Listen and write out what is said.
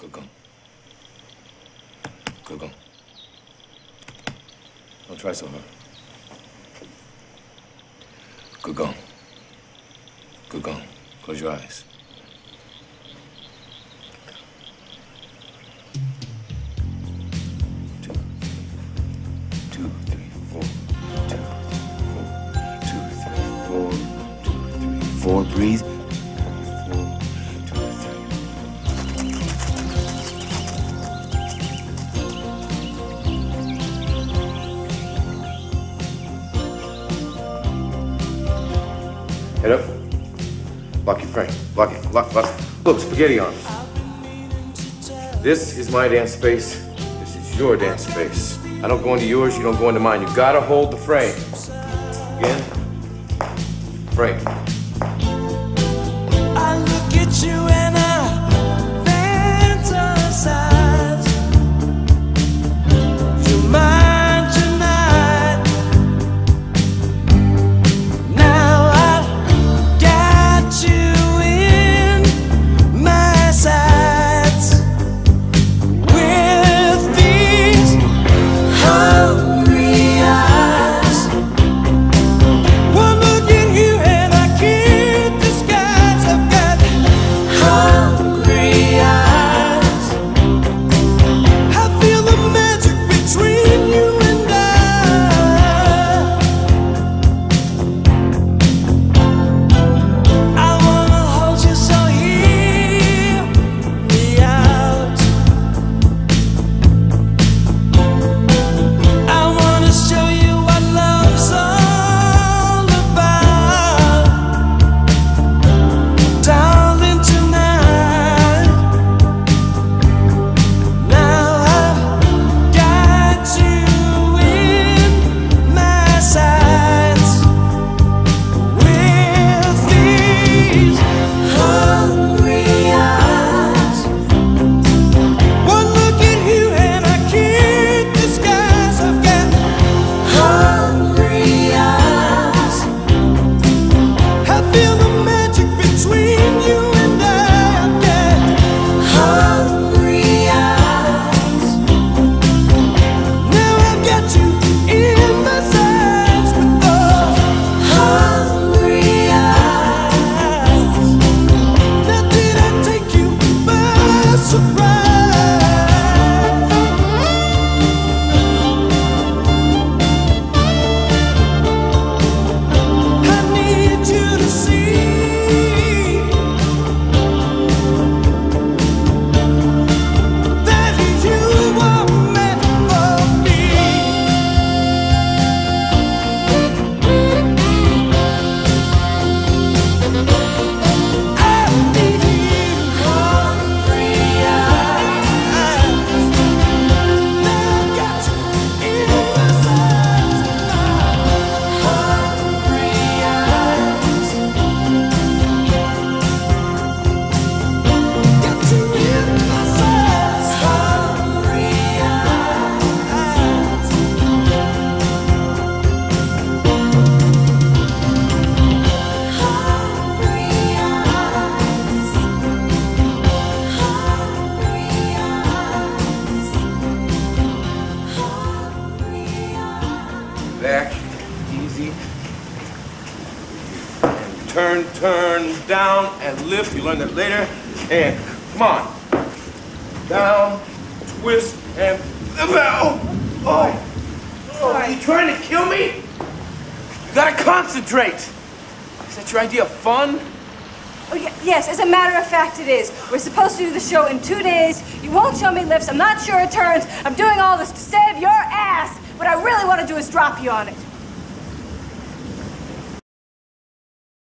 Good Good Don't try so hard. Good gong. Close your eyes. Two. Head up. Lock your frame. Lock it. Lock, lock. Look, spaghetti on. This is my dance space. This is your dance space. I don't go into yours, you don't go into mine. You gotta hold the frame. Again. Frame. I look at you and easy. And turn, turn, down, and lift. You learn that later. And come on. Down, twist, and lift out. Oh, oh, are you trying to kill me? You gotta concentrate. Is that your idea of fun? Oh, yes, as a matter of fact, it is. We're supposed to do the show in two days. You won't show me lifts. I'm not sure it turns. I'm doing all this to save your ass. What I really want to do is drop you on it.